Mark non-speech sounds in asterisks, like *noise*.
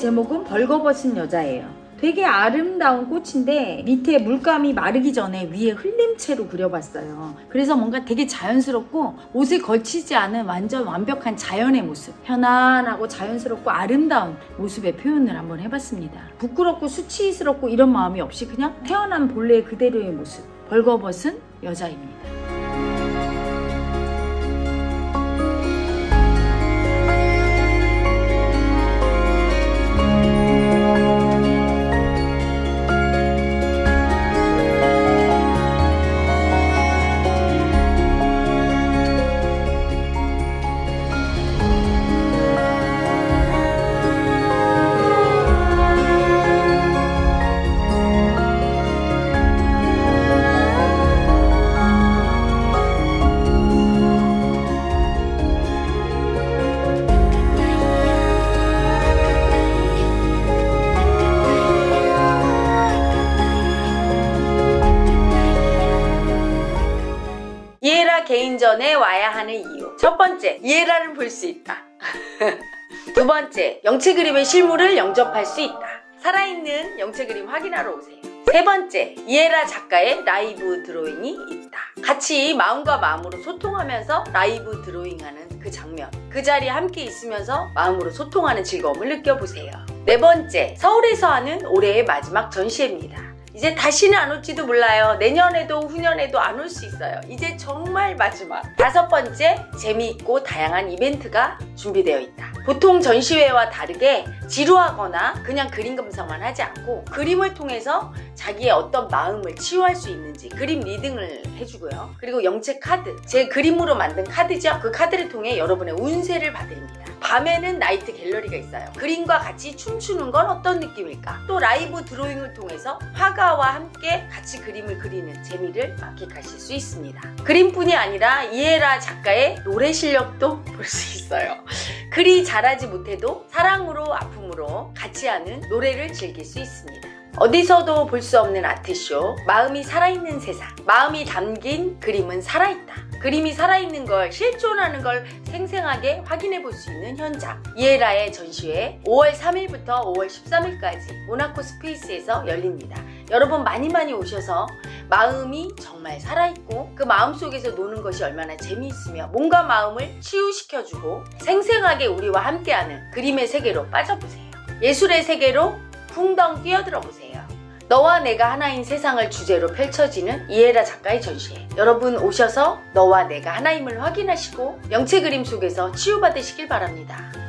제목은 벌거벗은 여자예요. 되게 아름다운 꽃인데 밑에 물감이 마르기 전에 위에 흘림체로 그려봤어요. 그래서 뭔가 되게 자연스럽고 옷에 걸치지 않은 완전 완벽한 자연의 모습. 편안하고 자연스럽고 아름다운 모습의 표현을 한번 해봤습니다. 부끄럽고 수치스럽고 이런 마음이 없이 그냥 태어난 본래 그대로의 모습. 벌거벗은 여자입니다. 개인전에 와야 하는 이유. 첫 번째, 이해라를 볼 수 있다. *laughs* 두 번째, 영체 그림의 실물을 영접할 수 있다. 살아있는 영체 그림 확인하러 오세요. 세 번째, 이해라 작가의 라이브 드로잉이 있다. 같이 마음과 마음으로 소통하면서 라이브 드로잉하는 그 장면. 그 자리에 함께 있으면서 마음으로 소통하는 즐거움을 느껴보세요. 네 번째, 서울에서 하는 올해의 마지막 전시회입니다. 이제 다시는 안 올지도 몰라요. 내년에도 후년에도 안 올 수 있어요. 이제 정말 마지막. 다섯 번째, 재미있고 다양한 이벤트가 준비되어 있다. 보통 전시회와 다르게 지루하거나 그냥 그림 감상만 하지 않고 그림을 통해서 자기의 어떤 마음을 치유할 수 있는지 그림 reading을 해주고요. 그리고 영체 카드, 제 그림으로 만든 카드죠. 그 카드를 통해 여러분의 운세를 봐드립니다. 밤에는 night gallery가 있어요. 그림과 같이 춤추는 건 어떤 느낌일까? 또 live drawing을 통해서 화가와 함께 같이 그림을 그리는 재미를 만끽하실 수 있습니다. 그림뿐이 아니라 이혜라 작가의 노래 실력도 볼 수 있어요. 그리 잘하지 못해도 사랑으로 아픔으로 같이 하는 노래를 즐길 수 있습니다. 어디서도 볼 수 없는 art show 마음이 살아있는 세상. 마음이 담긴 그림은 살아있다. 그림이 살아있는 걸 실존하는 걸 생생하게 확인해 볼 수 있는 현장. 이혜라의 전시회 5월 3일부터 5월 13일까지 모나코 스페이스에서 열립니다. 여러분 많이 많이 오셔서 마음이 정말 살아있고 그 마음 속에서 노는 것이 얼마나 재미있으며 몸과 마음을 치유시켜주고 생생하게 우리와 함께하는 그림의 세계로 빠져보세요 예술의 세계로 풍덩 뛰어들어 보세요. 너와 내가 하나인 세상을 주제로 펼쳐지는 이에라 작가의 전시회. 여러분 오셔서 너와 내가 하나임을 확인하시고 명체 그림 속에서 치유받으시길 바랍니다.